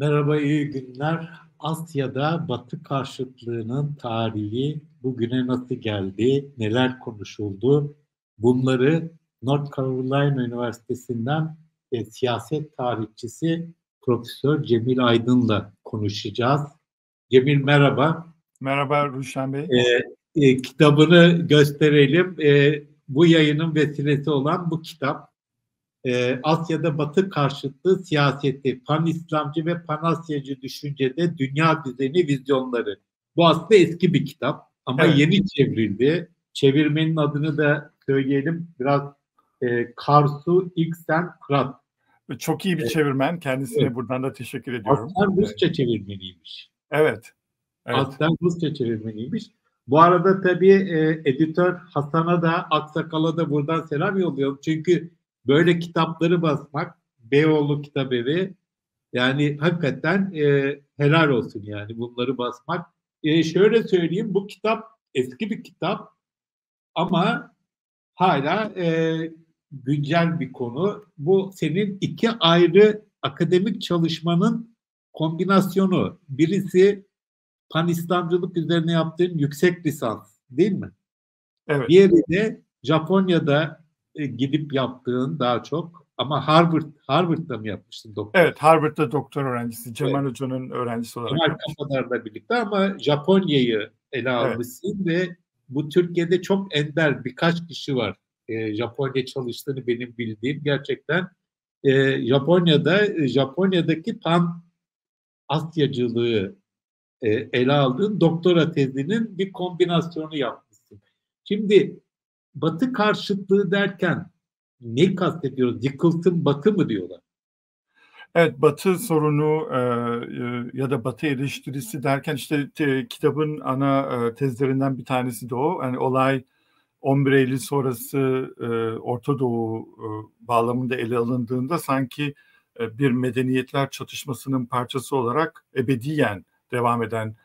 Merhaba, iyi günler. Asya'da Batı karşıtlığının tarihi bugüne nasıl geldi, neler konuşuldu? Bunları North Carolina Üniversitesi'nden e, siyaset tarihçisi Profesör Cemil Aydın'la konuşacağız. Cemil merhaba. Merhaba Ruşen Bey. E, e, kitabını gösterelim. E, bu yayının vesilesi olan bu kitap e, Asya'da Batı karşıtlığı siyaseti, pan-İslamcı ve pan-Asyacı düşüncede dünya düzeni vizyonları. Bu aslında eski bir kitap ama evet. yeni çevrildi. Çevirmenin adını da söyleyelim. Biraz e, Karsu İksen Krat. Çok iyi bir çevirmen. Kendisine evet. buradan da teşekkür ediyorum. Aslen Rusça evet. çevirmeniymiş. Evet. evet. Aslen Rusça çevirmeniymiş. Bu arada tabii e, editör Hasan'a da Aksakal'a da buradan selam yolluyorum. Çünkü böyle kitapları basmak Beyoğlu Kitabevi yani hakikaten e, helal olsun yani bunları basmak. E, şöyle söyleyeyim bu kitap eski bir kitap ama hala e, güncel bir konu. Bu senin iki ayrı akademik çalışmanın kombinasyonu. Birisi pan İslamcılık üzerine yaptığın yüksek lisans değil mi? Evet. Diğeri de Japonya'da e, gidip yaptığın daha çok ama Harvard Harvard'da mı yapmıştın doktor? Evet, Harvard'da doktor öğrencisi, Cemal evet. Hoca'nın öğrencisi olarak. Cemal Kafadar'la birlikte ama Japonya'yı ele almışsın evet. ve bu Türkiye'de çok ender birkaç kişi var. E, Japonya çalıştığını benim bildiğim gerçekten e, Japonya'da e, Japonya'daki pan Asyacılığı e, ele aldığın doktora tezinin bir kombinasyonu yapmışsın. Şimdi Batı karşıtlığı derken ne kastediyoruz? Yıkılsın Batı mı diyorlar? Evet, Batı sorunu e, e, ya da Batı eleştirisi derken işte te, kitabın ana e, tezlerinden bir tanesi de o. Yani olay 11 Eylül sonrası e, Orta Doğu e, bağlamında ele alındığında sanki e, bir medeniyetler çatışmasının parçası olarak ebediyen devam eden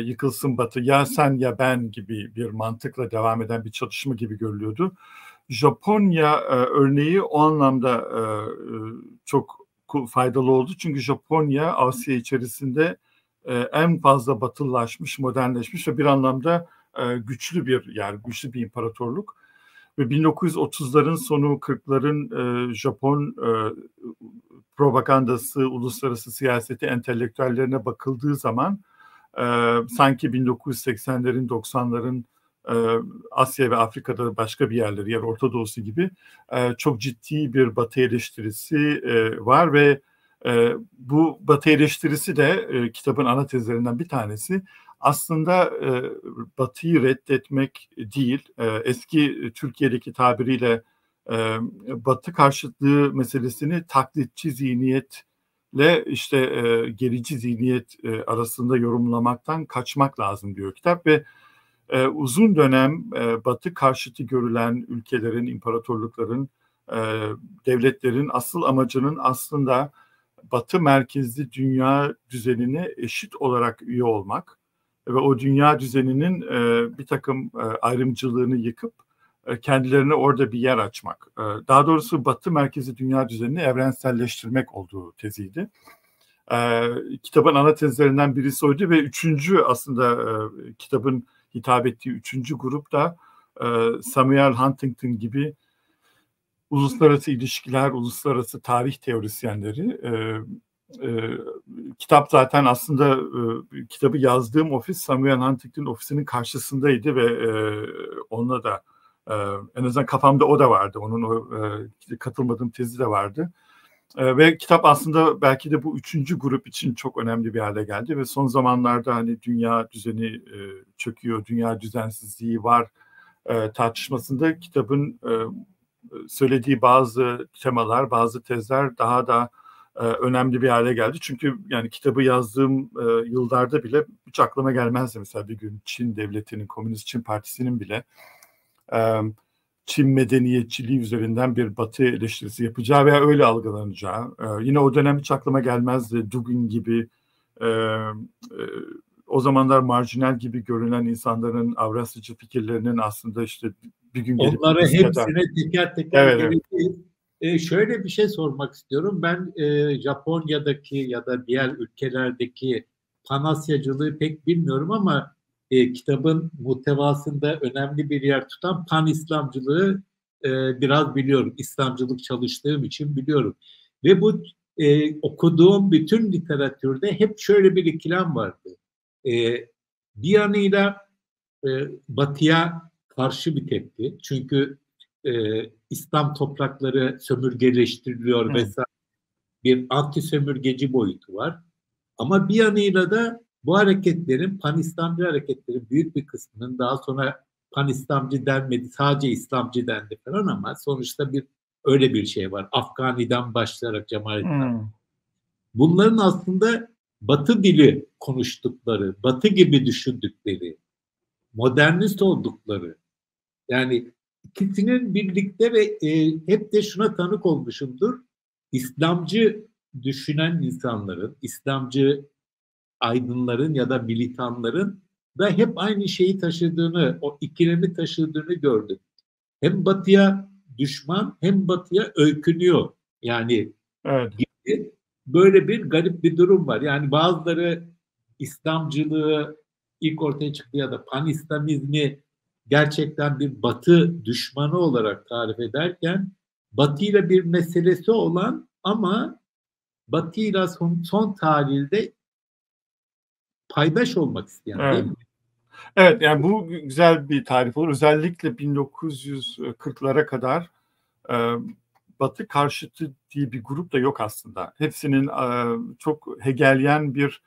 yıkılsın batı ya sen ya ben gibi bir mantıkla devam eden bir çatışma gibi görülüyordu. Japonya örneği o anlamda çok faydalı oldu. Çünkü Japonya Asya içerisinde en fazla batılılaşmış, modernleşmiş ve bir anlamda güçlü bir yer, güçlü bir imparatorluk. Ve 1930'ların sonu 40'ların e, Japon e, propagandası, uluslararası siyaseti, entelektüellerine bakıldığı zaman e, sanki 1980'lerin 90'ların e, Asya ve Afrika'da başka bir yerleri yer Orta Doğusu gibi e, çok ciddi bir Batı eleştirisi e, var ve e, bu Batı eleştirisi de e, kitabın ana tezlerinden bir tanesi aslında e, Batı'yı reddetmek değil e, eski Türkiye'deki tabiriyle e, Batı karşıtlığı meselesini taklitçi zihniyet ile işte e, gerici zihniyet e, arasında yorumlamaktan kaçmak lazım diyor kitap ve e, uzun dönem e, Batı karşıtı görülen ülkelerin, imparatorlukların, e, devletlerin asıl amacının aslında Batı merkezli dünya düzenine eşit olarak üye olmak ve o dünya düzeninin e, bir takım e, ayrımcılığını yıkıp kendilerine orada bir yer açmak. E, daha doğrusu Batı merkezi dünya düzenini evrenselleştirmek olduğu teziydi. E, kitabın ana tezlerinden birisi oydu ve üçüncü aslında kitabın hitap ettiği üçüncü grup da Samuel Huntington gibi uluslararası ilişkiler, uluslararası tarih teorisyenleri. kitap zaten aslında kitabı yazdığım ofis Samuel Huntington ofisinin karşısındaydı ve onunla da ee, en azından kafamda o da vardı. Onun o e, katılmadığım tezi de vardı. E, ve kitap aslında belki de bu üçüncü grup için çok önemli bir hale geldi ve son zamanlarda hani dünya düzeni e, çöküyor, dünya düzensizliği var e, tartışmasında kitabın e, söylediği bazı temalar, bazı tezler daha da e, önemli bir hale geldi. Çünkü yani kitabı yazdığım e, yıllarda bile hiç aklıma gelmezdi mesela bir gün Çin devletinin, Komünist Çin Partisi'nin bile Çin medeniyetçiliği üzerinden bir batı eleştirisi yapacağı veya öyle algılanacağı. Yine o dönem hiç aklıma gelmezdi. Dugin gibi o zamanlar marjinal gibi görünen insanların Avrasyacı fikirlerinin aslında işte bir gün gelip... Onları hepsine kadar... teker teker evet, evet. E, şöyle bir şey sormak istiyorum. Ben e, Japonya'daki ya da diğer ülkelerdeki panasyacılığı pek bilmiyorum ama e, kitabın muhtevasında önemli bir yer tutan pan İslamcılığı e, biraz biliyorum. İslamcılık çalıştığım için biliyorum. Ve bu e, okuduğum bütün literatürde hep şöyle bir ikilem vardı. E, bir yanıyla e, Batı'ya karşı bir tepki. Çünkü e, İslam toprakları sömürgeleştiriliyor Hı. vesaire. Bir anti sömürgeci boyutu var. Ama bir yanıyla da bu hareketlerin, pan-İslamcı hareketlerin büyük bir kısmının daha sonra pan-İslamcı denmedi, sadece İslamcı dendi falan ama sonuçta bir öyle bir şey var. Afgani'den başlayarak Cemalettin. Hmm. Bunların aslında Batı dili konuştukları, Batı gibi düşündükleri, modernist oldukları, yani ikisinin birlikte ve e, hep de şuna tanık olmuşumdur. İslamcı düşünen insanların, İslamcı aydınların ya da militanların da hep aynı şeyi taşıdığını, o ikilemi taşıdığını gördüm. Hem batıya düşman hem batıya öykünüyor. Yani evet. böyle bir garip bir durum var. Yani bazıları İslamcılığı ilk ortaya çıktı ya da pan-İslamizmi gerçekten bir batı düşmanı olarak tarif ederken batı ile bir meselesi olan ama batı ile son, son tarihte paydaş olmak isteyen evet. değil mi? Evet yani bu güzel bir tarif olur. Özellikle 1940'lara kadar e, Batı karşıtı diye bir grup da yok aslında. Hepsinin e, çok Hegelyen bir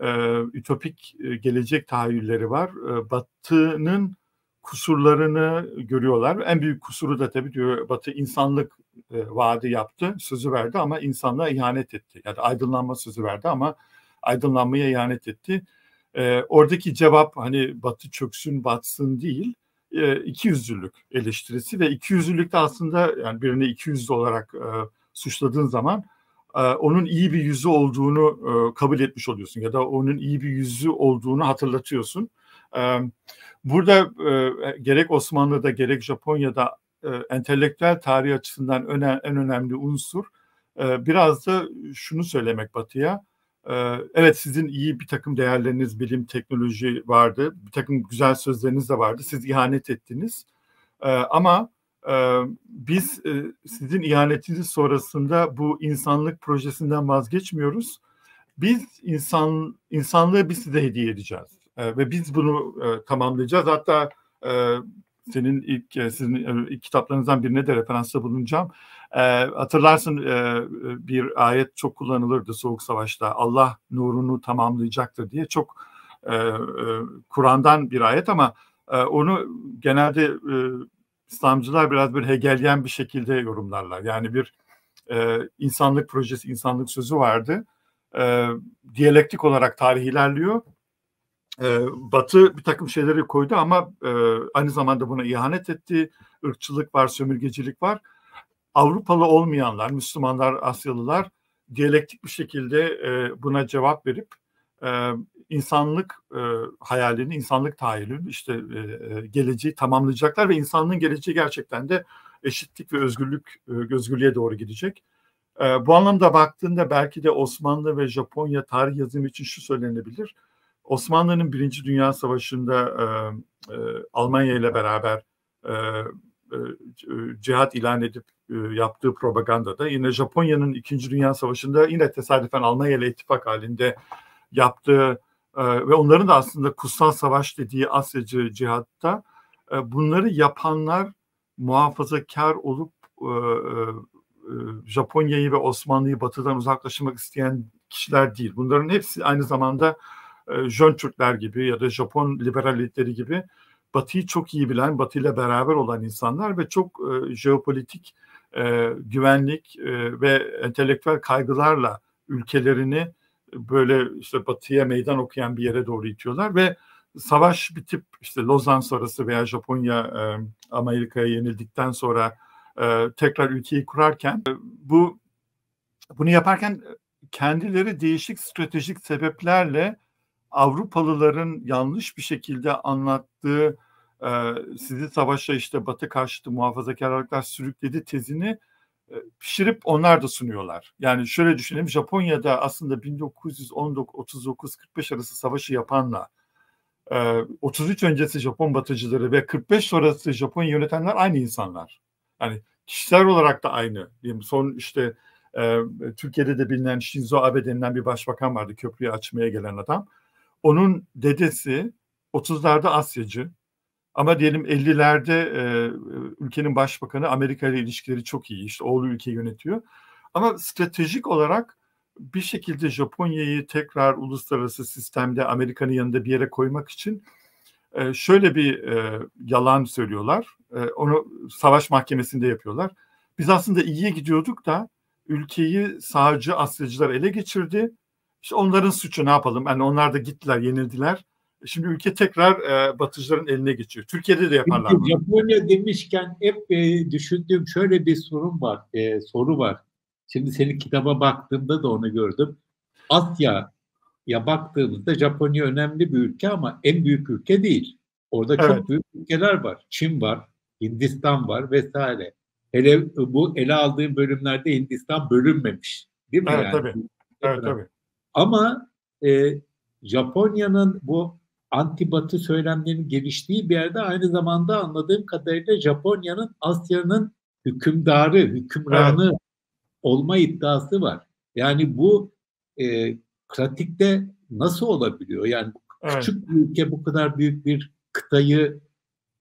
e, ütopik e, gelecek tahayyülleri var. E, Batı'nın kusurlarını görüyorlar. En büyük kusuru da tabii diyor Batı insanlık e, vaadi yaptı, sözü verdi ama insanlığa ihanet etti. Yani aydınlanma sözü verdi ama aydınlanmaya ihanet etti. E, oradaki cevap hani Batı çöksün batsın değil, e, ikiyüzlülük eleştirisi ve ikiyüzlülük de aslında yani birini ikiyüzlü olarak e, suçladığın zaman e, onun iyi bir yüzü olduğunu e, kabul etmiş oluyorsun ya da onun iyi bir yüzü olduğunu hatırlatıyorsun. E, burada e, gerek Osmanlı'da gerek Japonya'da e, entelektüel tarih açısından öne, en önemli unsur e, biraz da şunu söylemek Batı'ya evet sizin iyi bir takım değerleriniz, bilim, teknoloji vardı. Bir takım güzel sözleriniz de vardı. Siz ihanet ettiniz. ama biz sizin ihanetiniz sonrasında bu insanlık projesinden vazgeçmiyoruz. Biz insan insanlığı biz size hediye edeceğiz. ve biz bunu tamamlayacağız. Hatta senin ilk sizin ilk kitaplarınızdan birine de referansta bulunacağım. E, hatırlarsın e, bir ayet çok kullanılırdı Soğuk Savaş'ta. Allah nurunu tamamlayacaktır diye çok e, e, Kur'an'dan bir ayet ama e, onu genelde e, İslamcılar biraz bir Hegelyen bir şekilde yorumlarlar. Yani bir e, insanlık projesi, insanlık sözü vardı. E, diyalektik olarak tarih ilerliyor. E, Batı bir takım şeyleri koydu ama e, aynı zamanda buna ihanet etti. Irkçılık var, sömürgecilik var. Avrupalı olmayanlar, Müslümanlar, Asyalılar diyalektik bir şekilde e, buna cevap verip e, insanlık e, hayalini, insanlık tahayyülünü, işte e, e, geleceği tamamlayacaklar ve insanlığın geleceği gerçekten de eşitlik ve özgürlük, e, özgürlüğe doğru gidecek. E, bu anlamda baktığında belki de Osmanlı ve Japonya tarih yazımı için şu söylenebilir. Osmanlı'nın Birinci Dünya Savaşı'nda e, e, Almanya ile beraber e, cihat ilan edip e, yaptığı propagandada yine Japonya'nın İkinci Dünya Savaşı'nda yine tesadüfen Almanya ile ittifak halinde yaptığı e, ve onların da aslında kutsal savaş dediği Asyacı cihatta e, bunları yapanlar muhafazakar olup e, e, Japonya'yı ve Osmanlı'yı batıdan uzaklaşmak isteyen kişiler değil. Bunların hepsi aynı zamanda e, Jön Türkler gibi ya da Japon liberal elitleri gibi Batı'yı çok iyi bilen, Batı ile beraber olan insanlar ve çok e, jeopolitik e, güvenlik e, ve entelektüel kaygılarla ülkelerini böyle işte Batı'ya meydan okuyan bir yere doğru itiyorlar ve savaş bitip işte Lozan sonrası veya Japonya e, Amerika'ya yenildikten sonra e, tekrar ülkeyi kurarken e, bu bunu yaparken kendileri değişik stratejik sebeplerle Avrupalıların yanlış bir şekilde anlattığı e, sizi savaşa işte Batı karşıtı muhafazakarlıklar sürükledi tezini pişirip onlar da sunuyorlar. Yani şöyle düşünelim Japonya'da aslında 1939-45 arası savaşı yapanla 33 öncesi Japon batıcıları ve 45 sonrası Japonya yönetenler aynı insanlar. Yani kişiler olarak da aynı. Son işte e, Türkiye'de de bilinen Shinzo Abe denilen bir başbakan vardı köprüyü açmaya gelen adam. Onun dedesi 30'larda Asyacı ama diyelim 50'lerde e, ülkenin başbakanı Amerika ile ilişkileri çok iyi. İşte oğlu ülke yönetiyor. Ama stratejik olarak bir şekilde Japonya'yı tekrar uluslararası sistemde Amerika'nın yanında bir yere koymak için e, şöyle bir e, yalan söylüyorlar. E, onu savaş mahkemesinde yapıyorlar. Biz aslında iyiye gidiyorduk da ülkeyi sağcı Asyacılar ele geçirdi. İşte onların suçu ne yapalım? Yani onlar da gittiler, yenildiler. Şimdi ülke tekrar e, batıcıların eline geçiyor. Türkiye'de de yaparlar bunu. Japonya demişken hep e, düşündüğüm şöyle bir sorun var, e, soru var. Şimdi senin kitaba baktığımda da onu gördüm. Asya ya baktığımızda Japonya önemli bir ülke ama en büyük ülke değil. Orada evet. çok büyük ülkeler var. Çin var, Hindistan var vesaire. Hele bu ele aldığım bölümlerde Hindistan bölünmemiş. Değil mi? Evet yani? tabii. Evet tabii. Ama e, Japonya'nın bu anti-batı söylemlerinin geliştiği bir yerde aynı zamanda anladığım kadarıyla Japonya'nın Asya'nın hükümdarı, hükümranı evet. olma iddiası var. Yani bu e, pratikte nasıl olabiliyor? Yani evet. küçük bir ülke bu kadar büyük bir kıtayı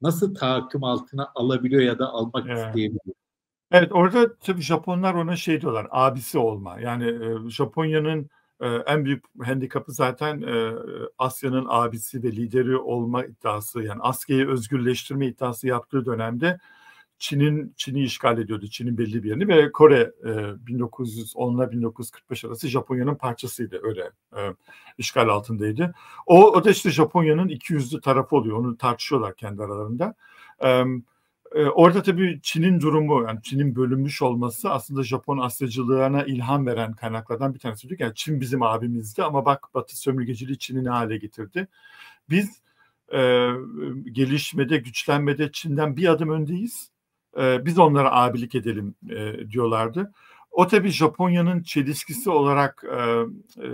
nasıl tahakküm altına alabiliyor ya da almak evet. isteyebiliyor? Evet orada tabii Japonlar ona şey diyorlar abisi olma. Yani e, Japonya'nın e, en büyük handikapı zaten e, Asya'nın abisi ve lideri olma iddiası. Yani Asya'yı özgürleştirme iddiası yaptığı dönemde Çin'in Çin'i işgal ediyordu. Çin'in belli bir yerini ve Kore e, 1910 ile 1945 arası Japonya'nın parçasıydı öyle e, işgal altındaydı. O, o da işte Japonya'nın iki yüzlü tarafı oluyor. Onu tartışıyorlar kendi aralarında. E, e, orada tabii Çin'in durumu, yani Çin'in bölünmüş olması aslında Japon Asyacılığına ilham veren kaynaklardan bir tanesi. Yani Çin bizim abimizdi ama bak Batı sömürgeciliği Çin'i ne hale getirdi. Biz e, gelişmede, güçlenmede Çin'den bir adım öndeyiz e, biz onlara abilik edelim e, diyorlardı. O tabii Japonya'nın çelişkisi olarak e, e,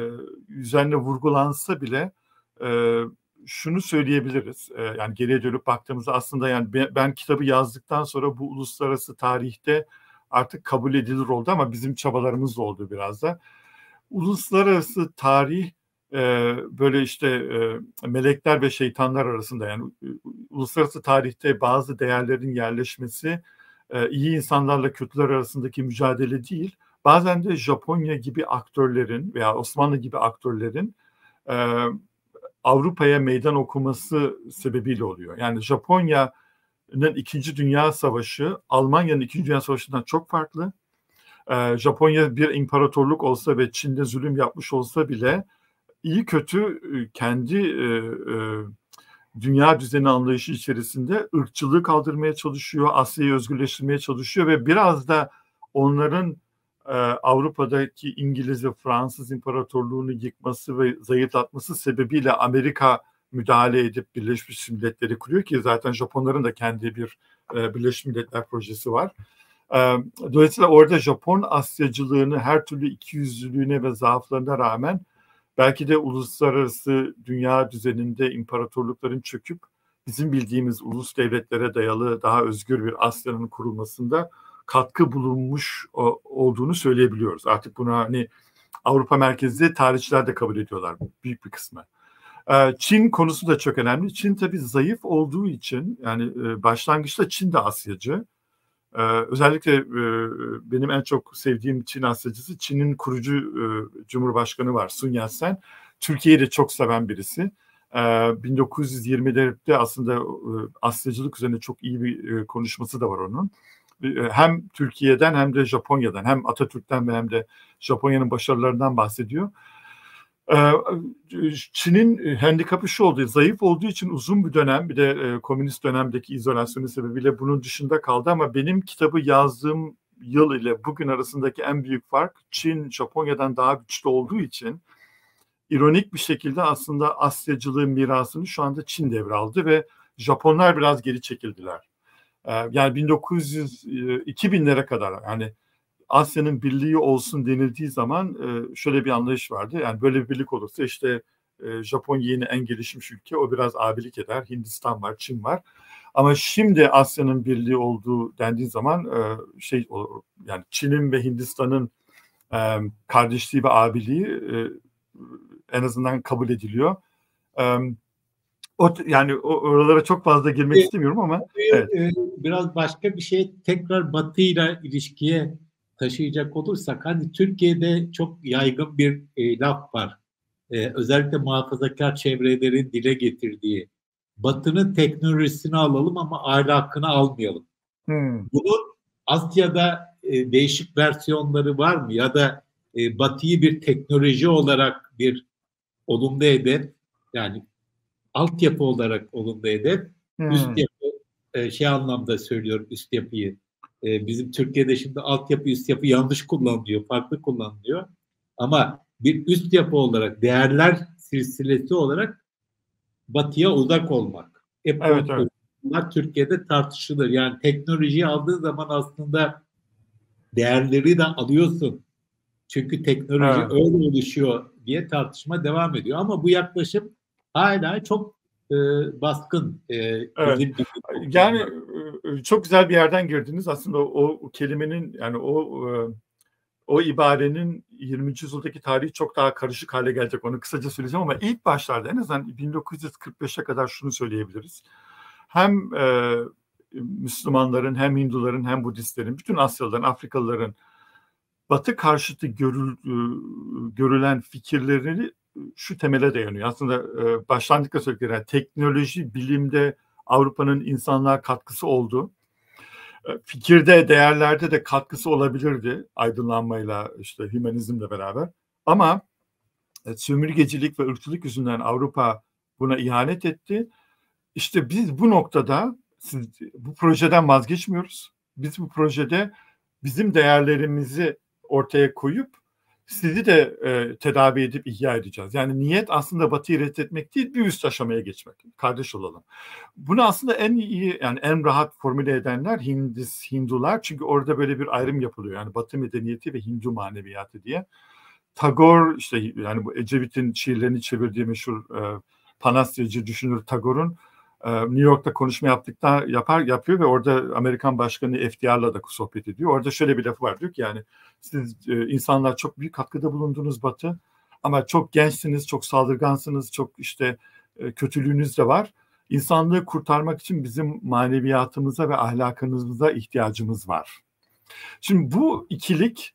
üzerine vurgulansa bile e, şunu söyleyebiliriz. E, yani geriye dönüp baktığımızda aslında yani ben, ben kitabı yazdıktan sonra bu uluslararası tarihte artık kabul edilir oldu ama bizim çabalarımız da oldu biraz da. Uluslararası tarih e, böyle işte e, melekler ve şeytanlar arasında yani uluslararası tarihte bazı değerlerin yerleşmesi e, iyi insanlarla kötüler arasındaki mücadele değil. Bazen de Japonya gibi aktörlerin veya Osmanlı gibi aktörlerin e, Avrupa'ya meydan okuması sebebiyle oluyor. Yani Japonya'nın İkinci Dünya Savaşı Almanya'nın İkinci Dünya Savaşı'ndan çok farklı. E, Japonya bir imparatorluk olsa ve Çin'de zulüm yapmış olsa bile iyi kötü e, kendi e, e, dünya düzeni anlayışı içerisinde ırkçılığı kaldırmaya çalışıyor, Asya'yı özgürleştirmeye çalışıyor ve biraz da onların Avrupa'daki İngiliz ve Fransız imparatorluğunu yıkması ve zayıflatması sebebiyle Amerika müdahale edip Birleşmiş Milletleri kuruyor ki zaten Japonların da kendi bir e, Birleşmiş Milletler projesi var. E, dolayısıyla orada Japon Asyacılığını her türlü ikiyüzlülüğüne ve zaaflarına rağmen belki de uluslararası dünya düzeninde imparatorlukların çöküp bizim bildiğimiz ulus devletlere dayalı daha özgür bir Asya'nın kurulmasında katkı bulunmuş olduğunu söyleyebiliyoruz. Artık buna hani Avrupa merkezli tarihçiler de kabul ediyorlar büyük bir kısmı. Çin konusu da çok önemli. Çin tabii zayıf olduğu için yani başlangıçta Çin de Asyacı. Ee, özellikle e, benim en çok sevdiğim Çin Asyacısı Çin'in kurucu e, Cumhurbaşkanı var Sun Yat-sen. Türkiye'yi de çok seven birisi. Ee, 1920'lerde aslında e, Asyacılık üzerine çok iyi bir e, konuşması da var onun. E, hem Türkiye'den hem de Japonya'dan hem Atatürk'ten ve hem de Japonya'nın başarılarından bahsediyor. Ee, Çin'in handikapı şu oldu, zayıf olduğu için uzun bir dönem bir de e, komünist dönemdeki izolasyonu sebebiyle bunun dışında kaldı ama benim kitabı yazdığım yıl ile bugün arasındaki en büyük fark Çin Japonya'dan daha güçlü olduğu için ironik bir şekilde aslında Asyacılığın mirasını şu anda Çin devraldı ve Japonlar biraz geri çekildiler. Ee, yani 1900 2000'lere kadar yani Asya'nın birliği olsun denildiği zaman e, şöyle bir anlayış vardı. Yani böyle bir birlik olursa işte e, Japonya yeni en gelişmiş ülke. O biraz abilik eder. Hindistan var, Çin var. Ama şimdi Asya'nın birliği olduğu dendiği zaman e, şey yani Çin'in ve Hindistan'ın e, kardeşliği ve abiliği e, en azından kabul ediliyor. O yani oralara çok fazla girmek evet. istemiyorum ama evet. E, biraz başka bir şey tekrar Batı ile ilişkiye taşıyacak olursak hani Türkiye'de çok yaygın bir e, laf var. E, özellikle muhafazakar çevrelerin dile getirdiği Batı'nın teknolojisini alalım ama ahlakını almayalım. Hmm. Bunun Asya'da e, değişik versiyonları var mı? Ya da e, Batı'yı bir teknoloji olarak bir olumlu hedef yani altyapı olarak olumlu hedef hmm. üst yapı e, şey anlamda söylüyorum üst yapıyı. E, bizim Türkiye'de şimdi altyapı üst yapı yanlış kullanılıyor, farklı kullanılıyor. Ama bir üst yapı olarak değerler silsilesi olarak batıya uzak olmak. Hep evet, evet. Bunlar Türkiye'de tartışılır. Yani teknolojiyi aldığın zaman aslında değerleri de alıyorsun. Çünkü teknoloji evet. öyle oluşuyor diye tartışma devam ediyor. Ama bu yaklaşım hala çok e, baskın. E, evet. Yani e, çok güzel bir yerden girdiniz. Aslında o, o kelimenin yani o e, o ibarenin 20. yüzyıldaki tarihi çok daha karışık hale gelecek. Onu kısaca söyleyeceğim ama ilk başlarda en azından 1945'e kadar şunu söyleyebiliriz. Hem e, Müslümanların hem Hinduların hem Budistlerin, bütün Asyalıların, Afrikalıların Batı karşıtı görül, e, görülen fikirleri şu temele dayanıyor. Aslında e, başlangıçta söyledikleri teknoloji, bilimde Avrupa'nın insanlığa katkısı oldu e, fikirde, değerlerde de katkısı olabilirdi aydınlanmayla, işte hümanizmle beraber. Ama e, sömürgecilik ve ırkçılık yüzünden Avrupa buna ihanet etti. İşte biz bu noktada siz, bu projeden vazgeçmiyoruz. Biz bu projede bizim değerlerimizi ortaya koyup sizi de e, tedavi edip ihya edeceğiz. Yani niyet aslında Batı'yı reddetmek değil, bir üst aşamaya geçmek. Kardeş olalım. Bunu aslında en iyi, yani en rahat formüle edenler Hindis, Hindular. Çünkü orada böyle bir ayrım yapılıyor. Yani Batı medeniyeti ve Hindu maneviyatı diye. Tagore, işte yani bu Ecevit'in şiirlerini çevirdiği meşhur e, Panastyacı düşünür Tagore'un New York'ta konuşma yaptıktan yapar yapıyor ve orada Amerikan Başkanı FDR'la da sohbet ediyor. Orada şöyle bir lafı var diyor ki yani siz e, insanlar çok büyük katkıda bulundunuz Batı ama çok gençsiniz, çok saldırgansınız, çok işte e, kötülüğünüz de var. İnsanlığı kurtarmak için bizim maneviyatımıza ve ahlakınıza ihtiyacımız var. Şimdi bu ikilik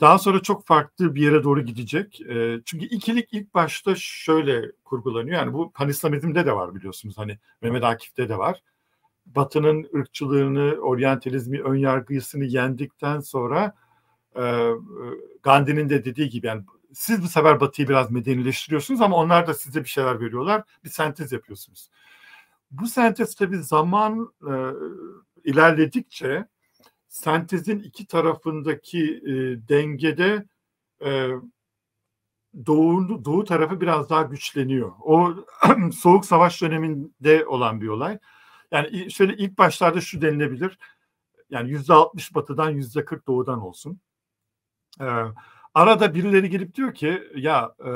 daha sonra çok farklı bir yere doğru gidecek. çünkü ikilik ilk başta şöyle kurgulanıyor. Yani bu panislamizmde de var biliyorsunuz. Hani Mehmet Akif'te de var. Batı'nın ırkçılığını, oryantalizmi, önyargısını yendikten sonra Gandhi'nin de dediği gibi yani siz bu sefer Batı'yı biraz medenileştiriyorsunuz ama onlar da size bir şeyler veriyorlar. Bir sentez yapıyorsunuz. Bu sentez tabii zaman e, ilerledikçe sentezin iki tarafındaki e, dengede e, doğu, doğu tarafı biraz daha güçleniyor. O soğuk savaş döneminde olan bir olay. Yani şöyle ilk başlarda şu denilebilir. Yani yüzde altmış batıdan yüzde kırk doğudan olsun. Ee, arada birileri gelip diyor ki ya e,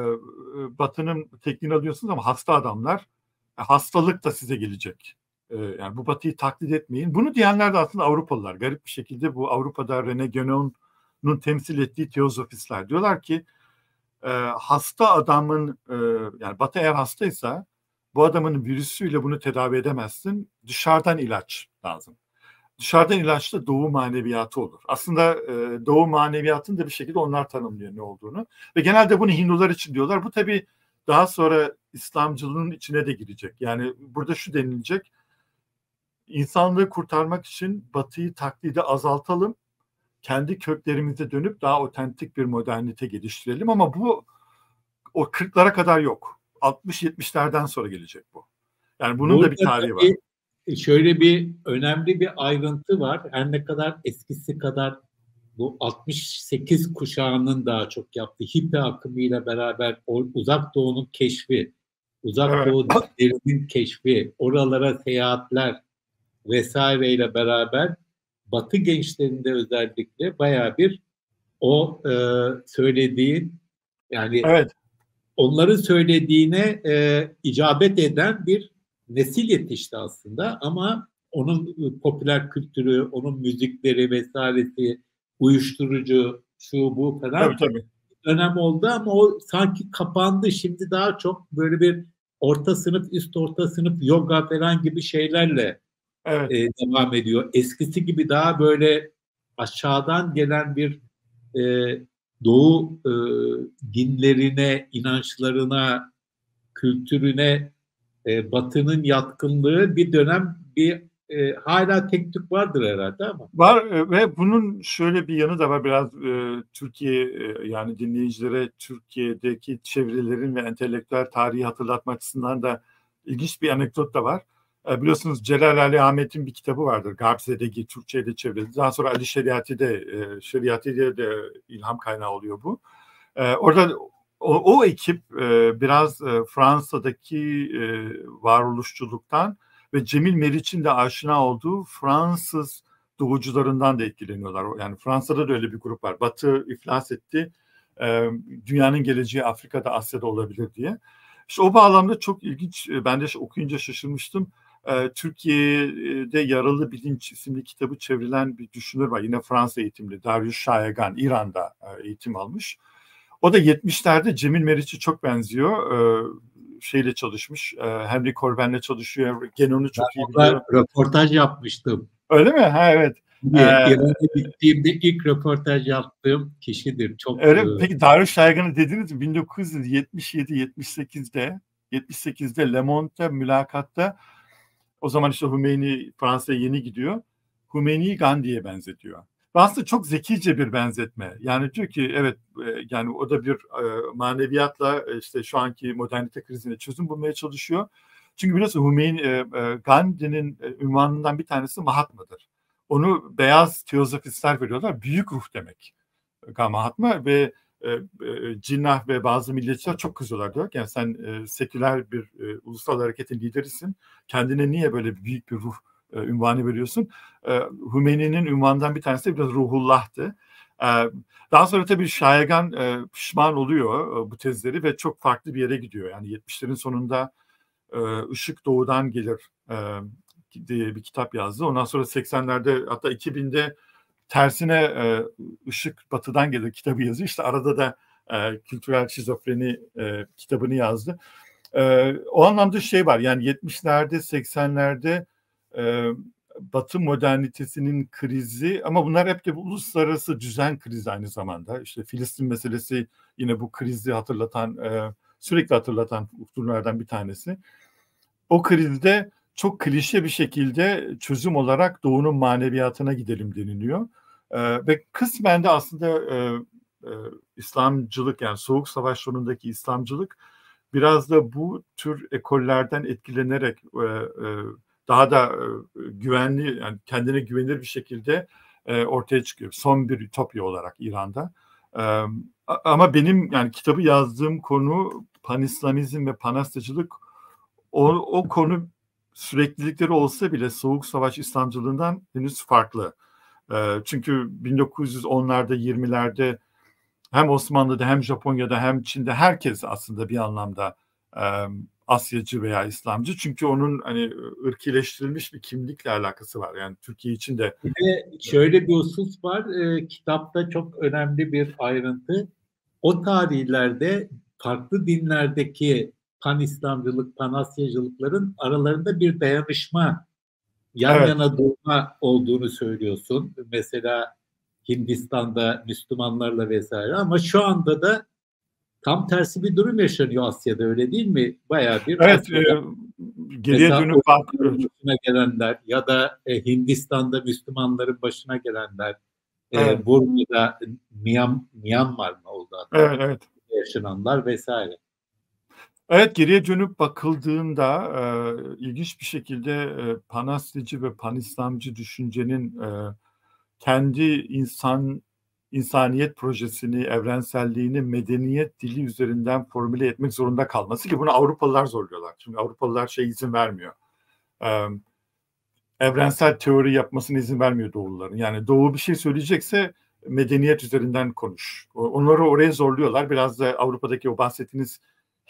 batının tekniğini alıyorsunuz ama hasta adamlar hastalık da size gelecek. Yani bu batıyı taklit etmeyin. Bunu diyenler de aslında Avrupalılar. Garip bir şekilde bu Avrupa'da René Guénon'un temsil ettiği teozofistler. Diyorlar ki e, hasta adamın e, yani batı eğer hastaysa bu adamın virüsüyle bunu tedavi edemezsin. Dışarıdan ilaç lazım. Dışarıdan ilaç da doğu maneviyatı olur. Aslında e, doğu maneviyatını da bir şekilde onlar tanımlıyor ne olduğunu. Ve genelde bunu Hindular için diyorlar. Bu tabii daha sonra İslamcılığın içine de girecek. Yani burada şu denilecek insanlığı kurtarmak için batıyı taklidi azaltalım. Kendi köklerimize dönüp daha otentik bir modernite geliştirelim ama bu o 40'lara kadar yok. 60-70'lerden sonra gelecek bu. Yani bunun Burada da bir tarihi var. Şöyle bir önemli bir ayrıntı var. Her ne kadar eskisi kadar bu 68 kuşağının daha çok yaptığı hippi akımıyla beraber uzak doğunun keşfi, uzak evet. doğu keşfi, oralara seyahatler, vesaireyle beraber Batı gençlerinde özellikle baya bir o e, söylediğin yani evet. onların söylediğine e, icabet eden bir nesil yetişti aslında ama onun e, popüler kültürü, onun müzikleri vesairesi, uyuşturucu, şu bu falan tabii, tabii. dönem oldu ama o sanki kapandı. Şimdi daha çok böyle bir orta sınıf, üst orta sınıf yoga falan gibi şeylerle evet. e, devam ediyor. Eskisi gibi daha böyle aşağıdan gelen bir e, doğu e, dinlerine, inançlarına, kültürüne e, Batı'nın yatkınlığı bir dönem bir e, hala tek tük vardır herhalde ama. Var e, ve bunun şöyle bir yanı da var biraz e, Türkiye e, yani dinleyicilere Türkiye'deki çevrelerin ve entelektüel tarihi hatırlatmak açısından da ilginç bir anekdot da var. E, biliyorsunuz Celal Ali Ahmet'in bir kitabı vardır. Gabze'deki Türkçe'ye de çevrildi. Daha sonra Ali Şeriati de e, Şeriati'de de ilham kaynağı oluyor bu. E, orada o, o ekip e, biraz Fransa'daki varoluşçuluktan ve Cemil Meriç'in de aşina olduğu Fransız doğucularından da etkileniyorlar. Yani Fransa'da da öyle bir grup var. Batı iflas etti. Dünyanın geleceği Afrika'da, Asya'da olabilir diye. İşte o bağlamda çok ilginç. Ben de okuyunca şaşırmıştım. Türkiye'de Yaralı Bilinç isimli kitabı çevrilen bir düşünür var. Yine Fransa eğitimli. Darius Şayagan İran'da eğitim almış. O da 70'lerde Cemil Meriç'e çok benziyor. Şeyle çalışmış. Henry Corbin'le çalışıyor. Genonu çok ben iyi biliyor. Röportaj yapmıştım. Öyle mi? Ha evet. İran'a gittiğimde ilk röportaj yaptığım kişidir. Çok Öyle mi? Peki Darius Şaygın'ı dediniz mi? 1977-78'de 78'de Le Monde'da mülakatta o zaman işte Hümeyni Fransa'ya yeni gidiyor. Hümeyni'yi Gandhi'ye benzetiyor. Aslında çok zekice bir benzetme. Yani diyor ki evet e, yani o da bir e, maneviyatla e, işte şu anki modernite krizine çözüm bulmaya çalışıyor. Çünkü biliyorsun Hümeyni Gandhi'nin ünvanından bir tanesi Mahatma'dır. Onu beyaz teozofistler veriyorlar. Büyük ruh demek Mahatma ve Cinnah ve bazı milliyetçiler çok kızıyorlar diyor. Yani sen seküler bir ulusal hareketin liderisin. Kendine niye böyle büyük bir ruh e, ünvanı veriyorsun. E, Hümeyni'nin ünvanından bir tanesi de biraz Ruhullah'tı. E, daha sonra tabii Şayagan e, pişman oluyor e, bu tezleri ve çok farklı bir yere gidiyor. Yani 70'lerin sonunda e, Işık Doğu'dan Gelir e, diye bir kitap yazdı. Ondan sonra 80'lerde hatta 2000'de tersine e, Işık Batı'dan Gelir kitabı yazıyor. İşte arada da e, kültürel şizofreni e, kitabını yazdı. E, o anlamda şey var yani 70'lerde 80'lerde e, Batı modernitesinin krizi ama bunlar hep de uluslararası düzen krizi aynı zamanda. İşte Filistin meselesi yine bu krizi hatırlatan, e, sürekli hatırlatan unsurlardan bir tanesi. O krizde çok klişe bir şekilde çözüm olarak Doğu'nun maneviyatına gidelim deniliyor. E, ve kısmen de aslında e, e, İslamcılık yani Soğuk Savaş sonundaki İslamcılık biraz da bu tür ekollerden etkilenerek e, e, daha da e, güvenli yani kendine güvenir bir şekilde e, ortaya çıkıyor. Son bir ütopya olarak İran'da. E, ama benim yani kitabı yazdığım konu panislamizm ve panastacılık o, o konu süreklilikleri olsa bile Soğuk Savaş İslamcılığından henüz farklı. Çünkü 1910'larda 20'lerde hem Osmanlı'da hem Japonya'da hem Çin'de herkes aslında bir anlamda Asyacı veya İslamcı. Çünkü onun hani ırkileştirilmiş bir kimlikle alakası var. Yani Türkiye için de. Bir de şöyle bir husus var. E, kitapta çok önemli bir ayrıntı. O tarihlerde farklı dinlerdeki pan İslamcılık, pan Asyacılıkların aralarında bir dayanışma, yan evet. yana durma olduğunu söylüyorsun. Mesela Hindistan'da Müslümanlarla vesaire ama şu anda da Tam tersi bir durum yaşanıyor Asya'da öyle değil mi? Bayağı bir Evet, e, geriye dönüp bakıyoruz. Gelenler ya da e, Hindistan'da Müslümanların başına gelenler, e, evet. e, Burma'da Myan, Myanmar mı oldu hatta? Evet, evet. Yaşananlar vesaire. Evet geriye dönüp bakıldığında e, ilginç bir şekilde e, Panaslici ve Panislamcı düşüncenin e, kendi insan insaniyet projesini, evrenselliğini medeniyet dili üzerinden formüle etmek zorunda kalması ki bunu Avrupalılar zorluyorlar. Çünkü Avrupalılar şey izin vermiyor. evrensel teori yapmasına izin vermiyor Doğuluların. Yani Doğu bir şey söyleyecekse medeniyet üzerinden konuş. Onları oraya zorluyorlar. Biraz da Avrupa'daki o bahsettiğiniz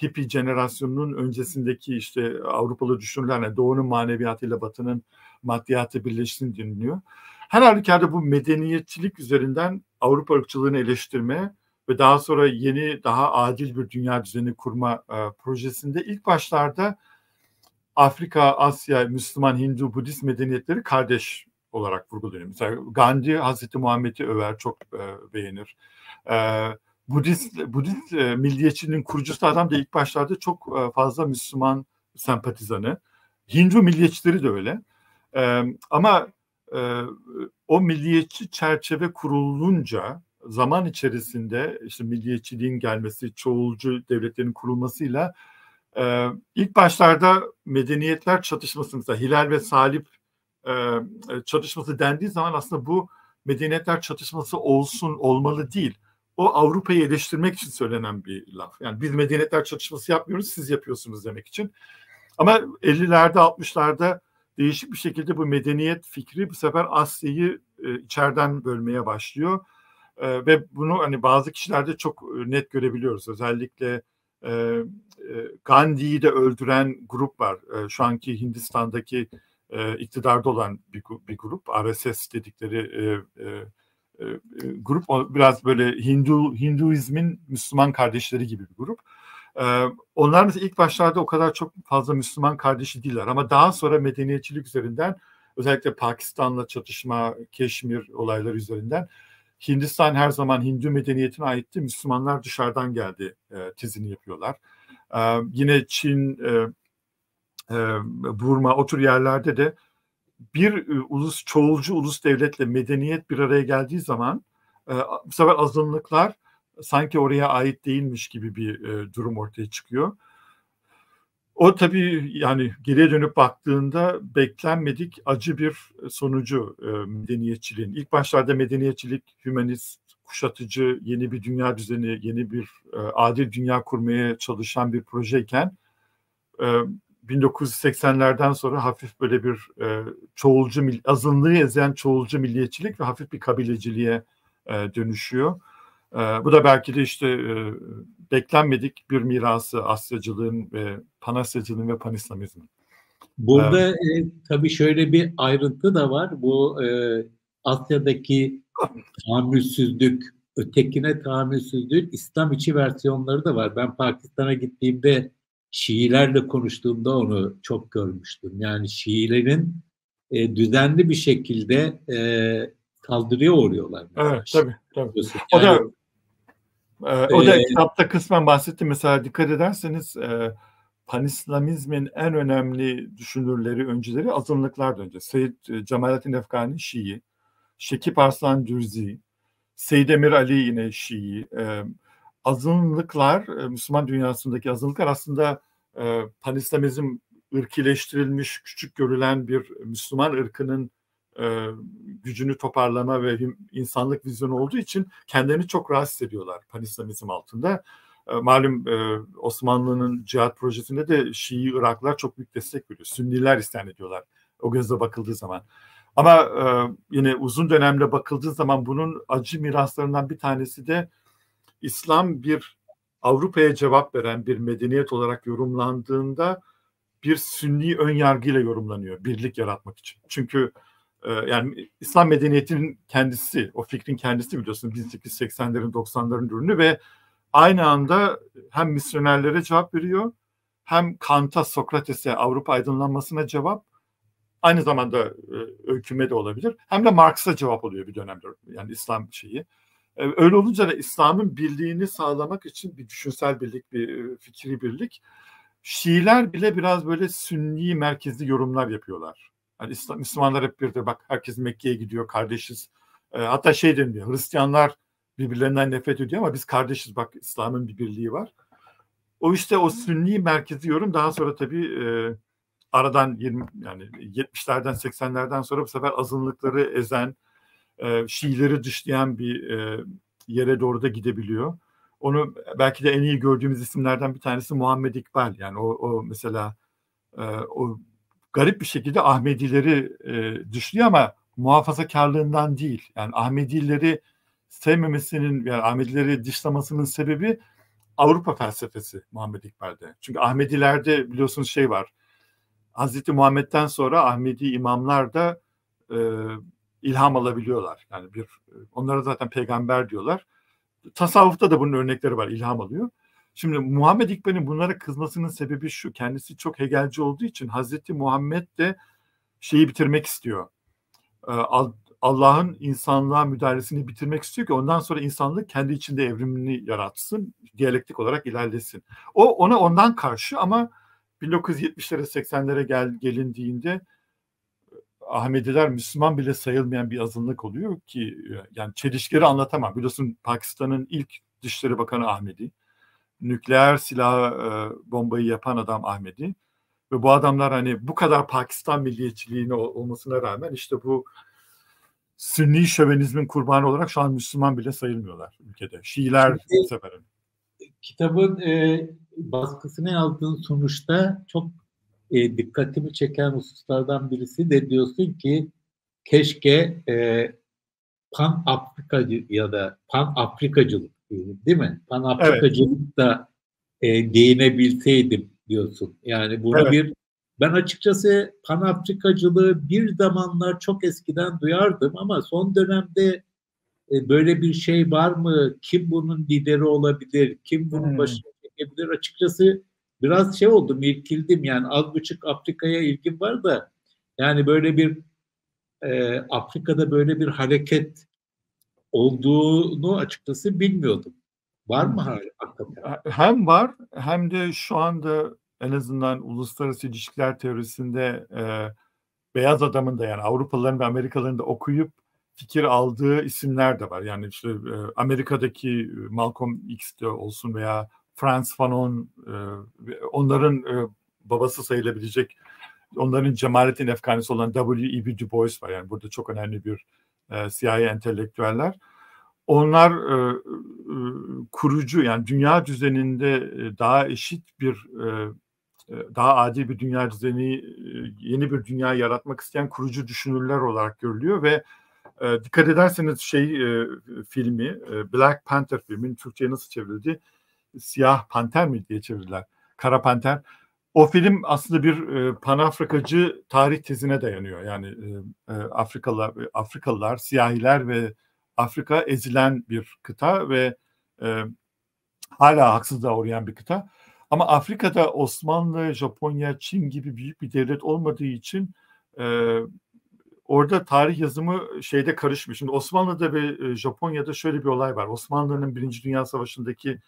hippie jenerasyonunun öncesindeki işte Avrupalı düşünürlerle Doğu'nun maneviyatıyla Batı'nın maddiyatı birleştiğini dinliyor. Her halükarda bu medeniyetçilik üzerinden Avrupa ırkçılığını eleştirme ve daha sonra yeni daha adil bir dünya düzeni kurma e, projesinde ilk başlarda Afrika, Asya, Müslüman, Hindu, Budist medeniyetleri kardeş olarak vurguluyor. Mesela Gandhi Hazreti Muhammed'i över, çok e, beğenir. E, Budist, Budist e, milliyetçiliğin kurucusu adam da ilk başlarda çok e, fazla Müslüman sempatizanı. Hindu milliyetçileri de öyle. E, ama e, o milliyetçi çerçeve kurulunca zaman içerisinde işte milliyetçiliğin gelmesi, çoğulcu devletlerin kurulmasıyla e, ilk başlarda medeniyetler çatışması mesela Hilal ve Salip e, çatışması dendiği zaman aslında bu medeniyetler çatışması olsun olmalı değil. O Avrupa'yı eleştirmek için söylenen bir laf. Yani biz medeniyetler çatışması yapmıyoruz, siz yapıyorsunuz demek için. Ama 50'lerde 60'larda değişik bir şekilde bu medeniyet fikri bu sefer Asya'yı e, içeriden bölmeye başlıyor. E, ve bunu hani bazı kişilerde çok e, net görebiliyoruz. Özellikle e, e, Gandhi'yi de öldüren grup var. E, şu anki Hindistan'daki e, iktidarda olan bir, bir grup. RSS dedikleri e, e, grup. Biraz böyle Hindu Hinduizmin Müslüman kardeşleri gibi bir grup. Ee, onlar mesela ilk başlarda o kadar çok fazla Müslüman kardeşi değiller ama daha sonra medeniyetçilik üzerinden özellikle Pakistan'la çatışma, Keşmir olayları üzerinden Hindistan her zaman Hindu medeniyetine aitti. Müslümanlar dışarıdan geldi e, tezini yapıyorlar. E, yine Çin, e, e, Burma o tür yerlerde de bir e, ulus çoğulcu ulus devletle medeniyet bir araya geldiği zaman bu sefer azınlıklar sanki oraya ait değilmiş gibi bir durum ortaya çıkıyor. O tabii yani geriye dönüp baktığında beklenmedik acı bir sonucu e, medeniyetçiliğin. İlk başlarda medeniyetçilik, hümanist, kuşatıcı, yeni bir dünya düzeni, yeni bir adil dünya kurmaya çalışan bir projeyken 1980'lerden sonra hafif böyle bir e, çoğulcu, azınlığı ezen çoğulcu milliyetçilik ve hafif bir kabileciliğe e, dönüşüyor. E, bu da belki de işte e, beklenmedik bir mirası Asyacılığın ve Panasyacılığın ve Panislamizmin. Burada evet. e, tabii şöyle bir ayrıntı da var. Bu e, Asya'daki tahammülsüzlük, ötekine tahammülsüzlük İslam içi versiyonları da var. Ben Pakistan'a gittiğimde Şiilerle konuştuğumda onu çok görmüştüm. Yani Şiilerin e, düzenli bir şekilde e, saldırıya uğruyorlar. Evet, tabii, tabii. Yani, o da ee, o da ee, kitapta kısmen bahsettim. Mesela dikkat ederseniz e, panislamizmin en önemli düşünürleri, öncüleri azınlıklardan önce. Seyyid e, Cemalettin Efgani Şii, Şekip Arslan Dürzi, Seyyid Emir Ali yine Şii. E, azınlıklar, e, Müslüman dünyasındaki azınlıklar aslında e, panislamizm ırkileştirilmiş, küçük görülen bir Müslüman ırkının e, gücünü toparlama ve insanlık vizyonu olduğu için kendilerini çok rahatsız ediyorlar panislamizm altında. E, malum e, Osmanlı'nın cihat projesinde de Şii Iraklar çok büyük destek veriyor. Sünniler isyan ediyorlar o gözle bakıldığı zaman. Ama e, yine uzun dönemde bakıldığı zaman bunun acı miraslarından bir tanesi de İslam bir Avrupa'ya cevap veren bir medeniyet olarak yorumlandığında bir sünni ön yargıyla yorumlanıyor birlik yaratmak için. Çünkü ee, yani İslam medeniyetinin kendisi, o fikrin kendisi biliyorsun 1880'lerin 90'ların ürünü ve aynı anda hem misyonerlere cevap veriyor hem Kant'a, Sokrates'e, Avrupa aydınlanmasına cevap aynı zamanda e, öyküme olabilir. Hem de Marx'a cevap oluyor bir dönemde yani İslam şeyi. E, öyle olunca da İslam'ın birliğini sağlamak için bir düşünsel birlik, bir e, fikri birlik. Şiiler bile biraz böyle sünni merkezli yorumlar yapıyorlar. Hani İslam, Müslümanlar hep birdir. Bak herkes Mekke'ye gidiyor, kardeşiz. E, hatta şey deniliyor, Hristiyanlar birbirlerinden nefret ediyor ama biz kardeşiz. Bak İslam'ın bir birliği var. O işte o sünni merkezi yorum daha sonra tabii e, aradan 20 yani 70'lerden 80'lerden sonra bu sefer azınlıkları ezen, e, Şiileri dışlayan bir e, yere doğru da gidebiliyor. Onu belki de en iyi gördüğümüz isimlerden bir tanesi Muhammed İkbal. Yani o, o mesela e, o garip bir şekilde Ahmedileri e, dışlıyor ama muhafazakarlığından değil. Yani Ahmedileri sevmemesinin yani Ahmedileri dışlamasının sebebi Avrupa felsefesi Muhammed İkbal'de. Çünkü Ahmedilerde biliyorsunuz şey var. Hazreti Muhammed'den sonra Ahmedi imamlar da e, ilham alabiliyorlar. Yani bir onlara zaten peygamber diyorlar. Tasavvufta da bunun örnekleri var. ilham alıyor. Şimdi Muhammed İkbal'in bunlara kızmasının sebebi şu. Kendisi çok Hegelci olduğu için Hazreti Muhammed de şeyi bitirmek istiyor. E, Allah'ın insanlığa müdahalesini bitirmek istiyor ki ondan sonra insanlık kendi içinde evrimini yaratsın, diyalektik olarak ilerlesin. O ona ondan karşı ama 1970'lere 80'lere gel, gelindiğinde Ahmediler Müslüman bile sayılmayan bir azınlık oluyor ki yani çelişkileri anlatamam. Biliyorsun Pakistan'ın ilk Dışişleri Bakanı Ahmedi. Nükleer silah e, bombayı yapan adam Ahmedi. Ve bu adamlar hani bu kadar Pakistan milliyetçiliğine olmasına rağmen işte bu Sünni şövenizmin kurbanı olarak şu an Müslüman bile sayılmıyorlar ülkede. Şiiler bu sefer. Kitabın e, baskısını aldığın sonuçta çok e, dikkatimi çeken hususlardan birisi de diyorsun ki keşke e, Pan Afrikacı ya da Pan Afrikacılık değil mi? Pan Afrikacılık evet. da e, değinebilseydim diyorsun. Yani bunu evet. bir ben açıkçası Panafrikacılığı bir zamanlar çok eskiden duyardım ama son dönemde e, böyle bir şey var mı? Kim bunun lideri olabilir? Kim bunun hmm. başına çekebilir? Açıkçası biraz şey oldum, irkildim. Yani az buçuk Afrika'ya ilgim var da yani böyle bir e, Afrika'da böyle bir hareket olduğunu açıkçası bilmiyordum. Var mı hakikaten? Hem var hem de şu anda en azından uluslararası ilişkiler teorisinde e, beyaz adamın da yani Avrupalıların ve Amerikalıların da okuyup fikir aldığı isimler de var. Yani işte e, Amerika'daki Malcolm X de olsun veya Franz Fanon e, onların e, babası sayılabilecek onların cemaletin efkanesi olan W.E.B. Du Bois var. Yani burada çok önemli bir e, siyahi entelektüeller. Onlar e, e, kurucu yani dünya düzeninde e, daha eşit bir e, e, daha adil bir dünya düzeni, e, yeni bir dünya yaratmak isteyen kurucu düşünürler olarak görülüyor ve e, dikkat ederseniz şey e, filmi, e, Black Panther filmin Türkçe'ye nasıl çevrildi? Siyah Panter mi diye çevirdiler? Kara Panter. O film aslında bir e, Panafrikacı tarih tezine dayanıyor. Yani e, Afrikalılar, Afrikalılar, siyahiler ve Afrika ezilen bir kıta ve e, hala haksızlığa uğrayan bir kıta. Ama Afrika'da Osmanlı, Japonya, Çin gibi büyük bir devlet olmadığı için e, orada tarih yazımı şeyde karışmış. Şimdi Osmanlı'da ve Japonya'da şöyle bir olay var. Osmanlı'nın Birinci Dünya Savaşı'ndaki e,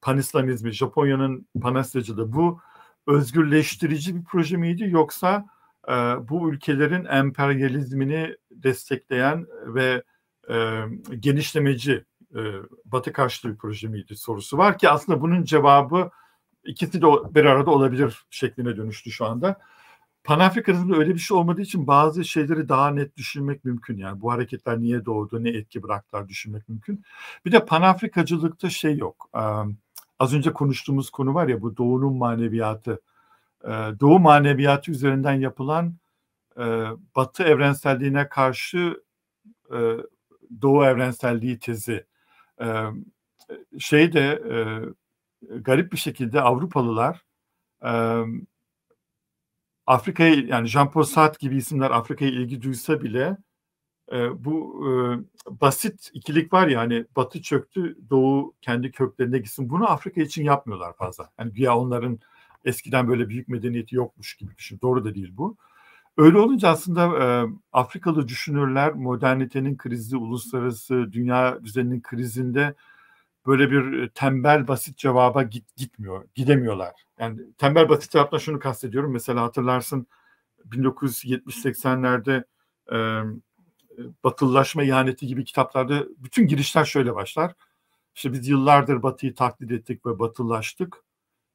panislamizmi, Japonya'nın panastyacılığı bu özgürleştirici bir proje miydi yoksa e, bu ülkelerin emperyalizmini destekleyen ve e, genişlemeci e, Batı karşıtı bir proje miydi sorusu var ki aslında bunun cevabı ikisi de bir arada olabilir şekline dönüştü şu anda. Panafrikanizmde öyle bir şey olmadığı için bazı şeyleri daha net düşünmek mümkün. Yani bu hareketler niye doğdu, ne etki bıraktılar düşünmek mümkün. Bir de Panafrikacılıkta şey yok. Az önce konuştuğumuz konu var ya bu doğunun maneviyatı. Doğu maneviyatı üzerinden yapılan Batı evrenselliğine karşı Doğu evrenselliği tezi şey de e, garip bir şekilde Avrupalılar e, Afrika'ya yani Jean-Paul Sartre gibi isimler Afrika'ya ilgi duysa bile e, bu e, basit ikilik var ya hani Batı çöktü, Doğu kendi köklerine gitsin. Bunu Afrika için yapmıyorlar fazla. Yani güya onların eskiden böyle büyük medeniyeti yokmuş gibi düşün. Doğru da değil bu. Öyle olunca aslında e, Afrikalı düşünürler modernitenin krizi, uluslararası dünya düzeninin krizinde böyle bir tembel basit cevaba git, gitmiyor, gidemiyorlar. Yani tembel basit cevapla şunu kastediyorum. Mesela hatırlarsın 1970-80'lerde e, batılılaşma ihaneti gibi kitaplarda bütün girişler şöyle başlar. İşte biz yıllardır batıyı taklit ettik ve batılılaştık.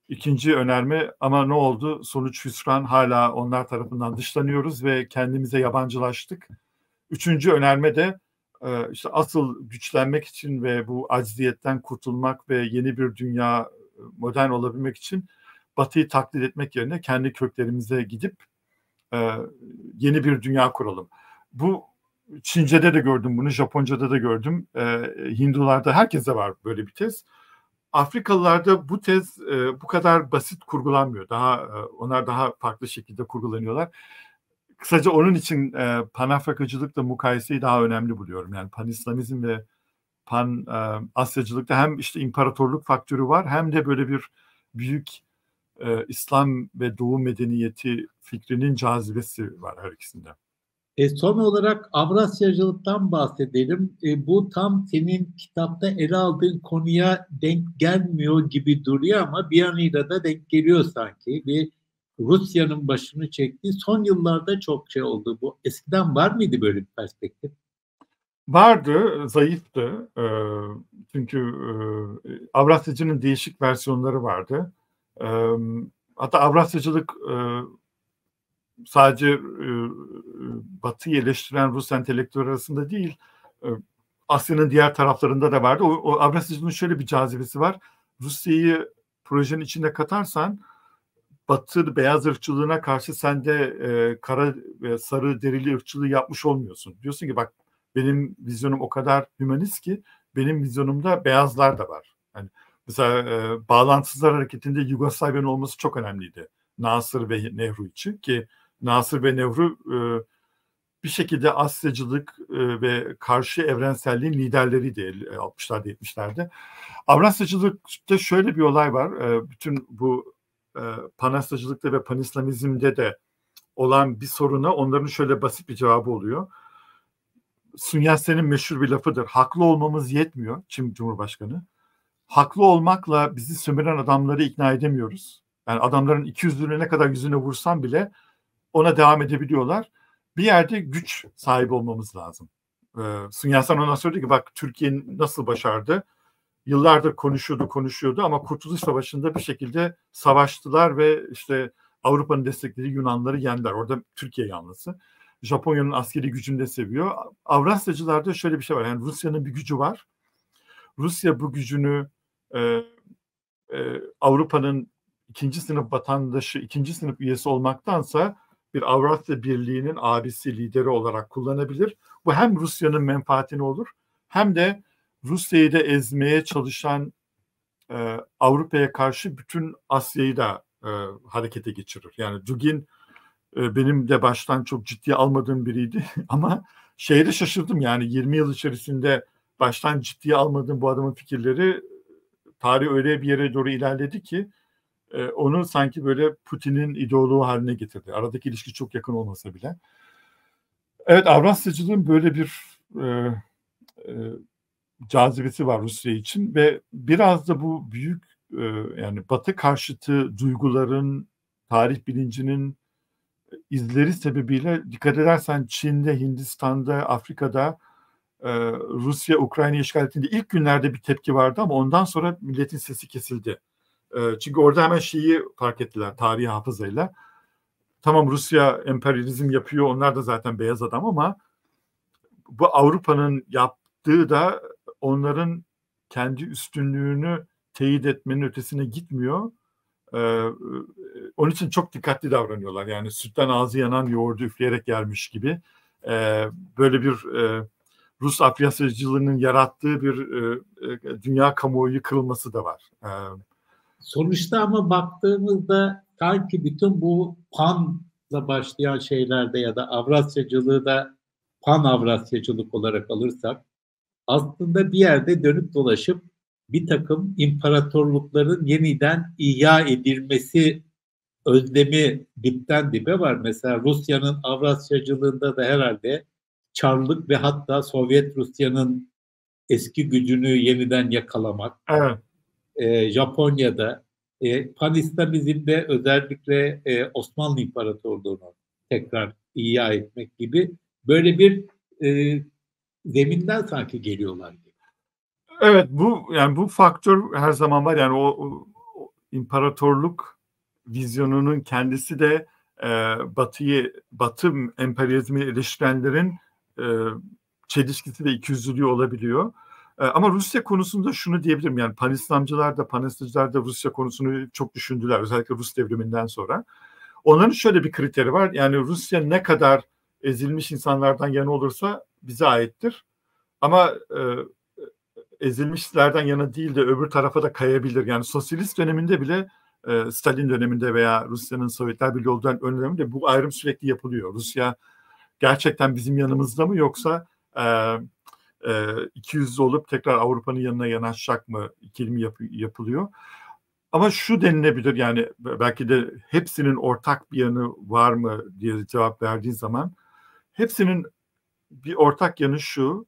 İkinci önerme ama ne oldu? Sonuç hüsran hala onlar tarafından dışlanıyoruz ve kendimize yabancılaştık. Üçüncü önerme de e, işte asıl güçlenmek için ve bu acziyetten kurtulmak ve yeni bir dünya e, modern olabilmek için Batı'yı taklit etmek yerine kendi köklerimize gidip e, yeni bir dünya kuralım. Bu Çince'de de gördüm bunu, Japonca'da da gördüm. E, Hindularda herkese var böyle bir tez. Afrikalılarda bu tez bu kadar basit kurgulanmıyor. Daha onlar daha farklı şekilde kurgulanıyorlar. Kısaca onun için e, Panafrikacılıkla mukayeseyi daha önemli buluyorum. Yani Pan-İslamizm ve Pan e, Asyacılıkta hem işte imparatorluk faktörü var hem de böyle bir büyük e, İslam ve Doğu medeniyeti fikrinin cazibesi var her ikisinde. E, son olarak Avrasyacılıktan bahsedelim. E, bu tam senin kitapta ele aldığın konuya denk gelmiyor gibi duruyor ama bir yanıyla da denk geliyor sanki. Bir Rusya'nın başını çektiği son yıllarda çok şey oldu. Bu eskiden var mıydı böyle bir perspektif? Vardı, zayıftı. E, çünkü e, Avrasyacının değişik versiyonları vardı. E, hatta Avrasyacılık e, sadece e, Batı'yı eleştiren Rus entelektüel arasında değil, e, Asya'nın diğer taraflarında da vardı. O, o Avrasyacılığın şöyle bir cazibesi var. Rusya'yı projenin içine katarsan Batı beyaz ırkçılığına karşı sen de e, kara ve sarı derili ırkçılığı yapmış olmuyorsun. Diyorsun ki bak benim vizyonum o kadar hümanist ki benim vizyonumda beyazlar da var. Yani mesela e, bağlantısızlar hareketinde Yugoslavya'nın olması çok önemliydi. Nasır ve Nehru için ki Nasır ve Nehru e, bir şekilde Asyacılık e, ve karşı evrenselliğin liderleriydi 60'larda 70'lerde. Avrasyacılıkta şöyle bir olay var. E, bütün bu e, Panasyacılıkta ve Panislamizmde de olan bir soruna onların şöyle basit bir cevabı oluyor. Sun Yat-sen'in meşhur bir lafıdır. Haklı olmamız yetmiyor Çin Cumhurbaşkanı. Haklı olmakla bizi sömüren adamları ikna edemiyoruz. Yani adamların 200'lüğüne ne kadar yüzüne vursam bile ona devam edebiliyorlar. Bir yerde güç sahibi olmamız lazım. Ee, Sun Yat-sen ona söyledi ki bak Türkiye nasıl başardı? Yıllardır konuşuyordu konuşuyordu ama Kurtuluş Savaşı'nda bir şekilde savaştılar ve işte Avrupa'nın desteklediği Yunanları yendiler. Orada Türkiye yanlısı. Japonya'nın askeri gücünü de seviyor. Avrasyacılarda şöyle bir şey var. Yani Rusya'nın bir gücü var. Rusya bu gücünü e, e, Avrupa'nın ikinci sınıf vatandaşı, ikinci sınıf üyesi olmaktansa bir Avrasya Birliği'nin abisi, lideri olarak kullanabilir. Bu hem Rusya'nın menfaatine olur hem de Rusya'yı da ezmeye çalışan e, Avrupa'ya karşı bütün Asya'yı da e, harekete geçirir. Yani Dugin e, benim de baştan çok ciddiye almadığım biriydi ama şeyde şaşırdım yani 20 yıl içerisinde baştan ciddiye almadığım bu adamın fikirleri tarih öyle bir yere doğru ilerledi ki e, onu sanki böyle Putin'in ideoloğu haline getirdi. Aradaki ilişki çok yakın olmasa bile. Evet Avrasyacılığın böyle bir e, e, cazibesi var Rusya için ve biraz da bu büyük e, yani Batı karşıtı duyguların, tarih bilincinin izleri sebebiyle dikkat edersen Çin'de, Hindistan'da, Afrika'da e, Rusya Ukrayna işgal ettiğinde ilk günlerde bir tepki vardı ama ondan sonra milletin sesi kesildi. E, çünkü orada hemen şeyi fark ettiler tarihi hafızayla. Tamam Rusya emperyalizm yapıyor onlar da zaten beyaz adam ama bu Avrupa'nın yaptığı da onların kendi üstünlüğünü teyit etmenin ötesine gitmiyor. Ee, onun için çok dikkatli davranıyorlar. Yani sütten ağzı yanan yoğurdu üfleyerek gelmiş gibi. Ee, böyle bir e, Rus afyasıcılığının yarattığı bir e, e, dünya kamuoyu kırılması da var. Ee, Sonuçta ama baktığımızda sanki bütün bu panla başlayan şeylerde ya da Avrasyacılığı da pan Avrasyacılık olarak alırsak aslında bir yerde dönüp dolaşıp bir takım imparatorlukların yeniden ihya edilmesi özlemi dipten dibe var. Mesela Rusya'nın Avrasyacılığında da herhalde Çarlık ve hatta Sovyet Rusya'nın eski gücünü yeniden yakalamak. Evet. E, Japonya'da, e, Pan-İslamizm'de özellikle e, Osmanlı İmparatorluğu'nu tekrar ihya etmek gibi böyle bir e, zeminden sanki geliyorlar gibi. Evet bu yani bu faktör her zaman var yani o, o, imparatorluk vizyonunun kendisi de e, Batı'yı Batı emperyalizmi eleştirenlerin e, çelişkisi ve ikiyüzlülüğü olabiliyor. E, ama Rusya konusunda şunu diyebilirim yani pan-İslamcılar da pan-İslamcılar da Rusya konusunu çok düşündüler özellikle Rus devriminden sonra. Onların şöyle bir kriteri var yani Rusya ne kadar ezilmiş insanlardan yana olursa bize aittir. Ama e, ezilmişlerden yana değil de öbür tarafa da kayabilir. Yani sosyalist döneminde bile e, Stalin döneminde veya Rusya'nın Sovyetler Birliği olduğu döneminde bu ayrım sürekli yapılıyor. Rusya gerçekten bizim yanımızda mı yoksa e, e, 200 olup tekrar Avrupa'nın yanına yanaşacak mı ikilimi yap, yapılıyor. Ama şu denilebilir yani belki de hepsinin ortak bir yanı var mı diye cevap verdiğin zaman hepsinin bir ortak yanı şu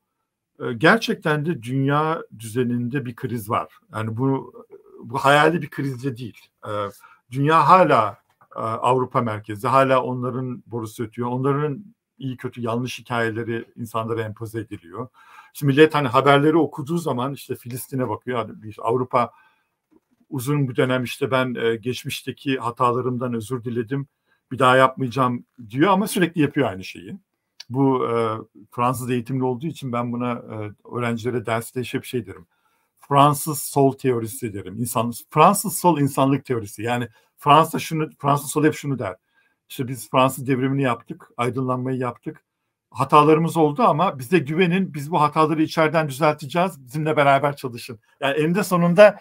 gerçekten de dünya düzeninde bir kriz var. Yani bu bu hayali bir krizde değil. Dünya hala Avrupa merkezi, hala onların borusu ötüyor. Onların iyi kötü yanlış hikayeleri insanlara empoze ediliyor. Şimdi millet hani haberleri okuduğu zaman işte Filistin'e bakıyor. Yani Avrupa uzun bir dönem işte ben geçmişteki hatalarımdan özür diledim. Bir daha yapmayacağım diyor ama sürekli yapıyor aynı şeyi. Bu e, Fransız eğitimli olduğu için ben buna e, öğrencilere derste hep şey derim. Fransız sol teorisi derim. İnsan, Fransız sol insanlık teorisi. Yani Fransa şunu, Fransız sol hep şunu der. İşte biz Fransız devrimini yaptık, aydınlanmayı yaptık. Hatalarımız oldu ama bize güvenin, biz bu hataları içeriden düzelteceğiz, bizimle beraber çalışın. Yani eninde sonunda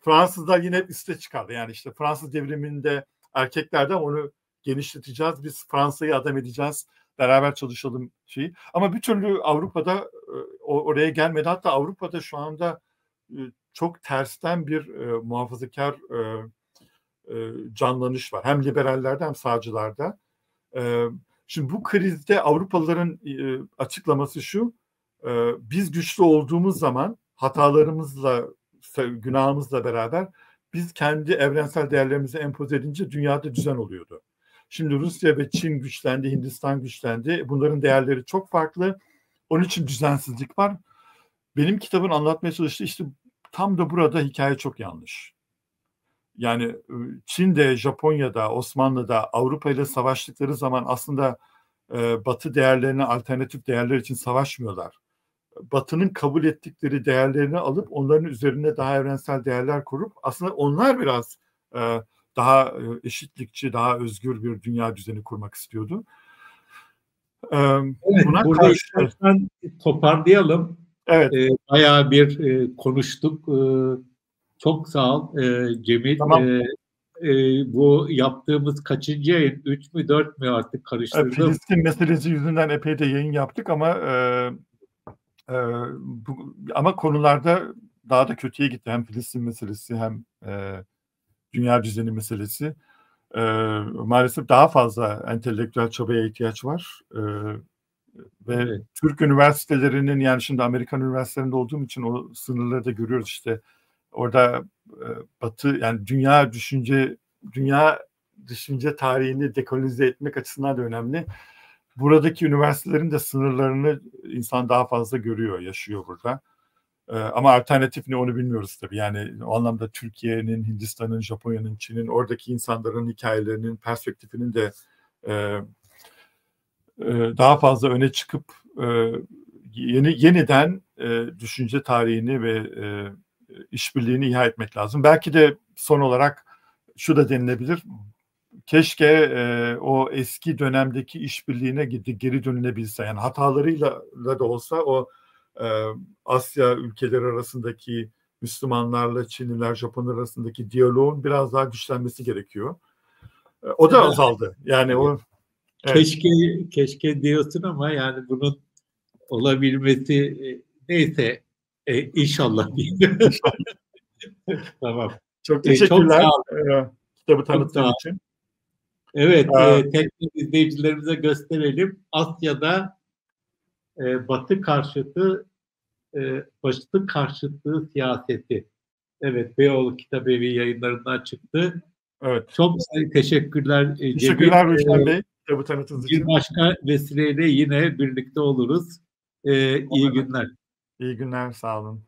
Fransızlar yine üste çıkardı. Yani işte Fransız devriminde erkeklerden onu genişleteceğiz, biz Fransa'yı adam edeceğiz, beraber çalışalım şeyi. Ama bir türlü Avrupa'da oraya gelmedi. Hatta Avrupa'da şu anda çok tersten bir muhafazakar canlanış var. Hem liberallerde hem sağcılarda. Şimdi bu krizde Avrupalıların açıklaması şu. Biz güçlü olduğumuz zaman hatalarımızla, günahımızla beraber biz kendi evrensel değerlerimizi empoze edince dünyada düzen oluyordu. Şimdi Rusya ve Çin güçlendi, Hindistan güçlendi. Bunların değerleri çok farklı. Onun için düzensizlik var. Benim kitabın anlatmaya çalıştığı işte tam da burada hikaye çok yanlış. Yani Çin'de, Japonya'da, Osmanlı'da Avrupa ile savaştıkları zaman aslında e, Batı değerlerine alternatif değerler için savaşmıyorlar. Batı'nın kabul ettikleri değerlerini alıp onların üzerine daha evrensel değerler kurup aslında onlar biraz e, daha eşitlikçi, daha özgür bir dünya düzeni kurmak istiyordu. Evet, Buna burada karşı... toparlayalım. Evet. E, bayağı bir e, konuştuk. E, çok sağ ol e, Cemil. Tamam. E, e, bu yaptığımız kaçıncı yayın? Üç mü dört mü artık karıştırdım. Filistin meselesi yüzünden epey de yayın yaptık ama e, e, bu, ama konularda daha da kötüye gitti. Hem Filistin meselesi hem e, dünya düzeni meselesi. E, maalesef daha fazla entelektüel çabaya ihtiyaç var. E, ve evet. Türk üniversitelerinin yani şimdi Amerikan üniversitelerinde olduğum için o sınırları da görüyoruz işte. Orada e, Batı yani dünya düşünce dünya düşünce tarihini dekolonize etmek açısından da önemli. Buradaki üniversitelerin de sınırlarını insan daha fazla görüyor, yaşıyor burada. Ama alternatif ne onu bilmiyoruz tabii. Yani o anlamda Türkiye'nin, Hindistan'ın, Japonya'nın, Çin'in oradaki insanların hikayelerinin perspektifinin de e, e, daha fazla öne çıkıp e, yeni yeniden e, düşünce tarihini ve e, işbirliğini ihya etmek lazım. Belki de son olarak şu da denilebilir. Keşke e, o eski dönemdeki işbirliğine geri dönülebilse. Yani hatalarıyla da olsa o Asya ülkeleri arasındaki Müslümanlarla Çinliler, Japonlar arasındaki diyaloğun biraz daha güçlenmesi gerekiyor. O da azaldı. Yani o evet. keşke keşke diyorsun ama yani bunun olabilmesi e, neyse e, inşallah tamam. Çok teşekkürler. E, çok kitabı tanıttığın için. Evet, e, teknik izleyicilerimize gösterelim. Asya'da e, Batı karşıtı e, Batı karşıtı siyaseti. Evet, Beyoğlu Kitabevi yayınlarından çıktı. Evet. Çok teşekkürler. E, teşekkürler Rüşen Bey. Kitabı tanıtınız için. Bir başka vesileyle yine birlikte oluruz. Ee, iyi günler. İyi günler, sağ olun.